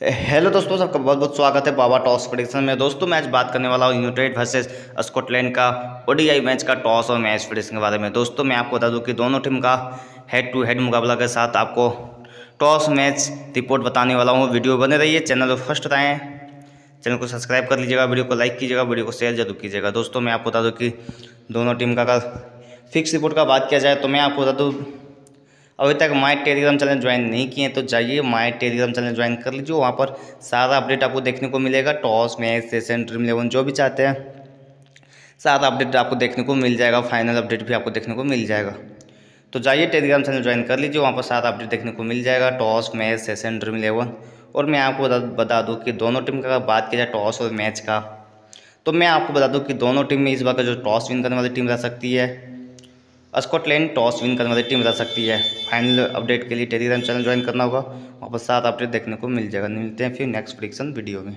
Hello दोस्तों, सबका बहुत बहुत स्वागत है बाबा टॉस प्रोडिक्शन में। दोस्तों, मैं आज बात करने वाला हूँ यूनाइटेड वर्सेस स्कॉटलैंड का ओडीआई मैच का टॉस और मैच प्रोडिक्शन के बारे में। दोस्तों, मैं आपको बता दूँ कि दोनों टीम का हेड टू हेड मुकाबला के साथ आपको टॉस मैच रिपोर्ट बताने वाला हूँ। वीडियो बने रहिए, चैनल फ़र्स्ट आए चैनल को सब्सक्राइब कर लीजिएगा, वीडियो को लाइक कीजिएगा, वीडियो को शेयर ज़रूर कीजिएगा। दोस्तों, मैं आपको बता दूँ कि दोनों टीम का अगर फिक्स रिपोर्ट का बात किया जाए तो मैं आपको बता दूँ अभी तक माई टेलीग्राम चैनल ज्वाइन नहीं किए तो जाइए माई टेलीग्राम चैनल ज्वाइन कर लीजिए, वहाँ पर सारा अपडेट आपको देखने को मिलेगा। Toss match session dream eleven जो भी चाहते हैं। सारा अपडेट आपको देखने को मिल जाएगा फाइनल अपडेट भी आपको देखने को मिल जाएगा। तो जाइए टेलीग्राम चैनल ज्वाइन कर लीजिए, वहाँ पर सारा अपडेट देखने को मिल जाएगा। Toss match session dream eleven और मैं आपको बता बता दूँ कि दोनों टीम का बात किया जाए टॉस और मैच का तो मैं आपको बता दूँ कि दोनों टीम में इस बार का जो टॉस विन करने वाली टीम रह सकती है। स्कॉटलैंड टॉस विन करने वाली टीम रह सकती है। फाइनल अपडेट के लिए टेलीग्राम चैनल ज्वाइन करना होगा। वहाँ पर सात अपडेट देखने को मिल जाएगा। मिलते हैं फिर नेक्स्ट प्रिडिक्शन वीडियो में।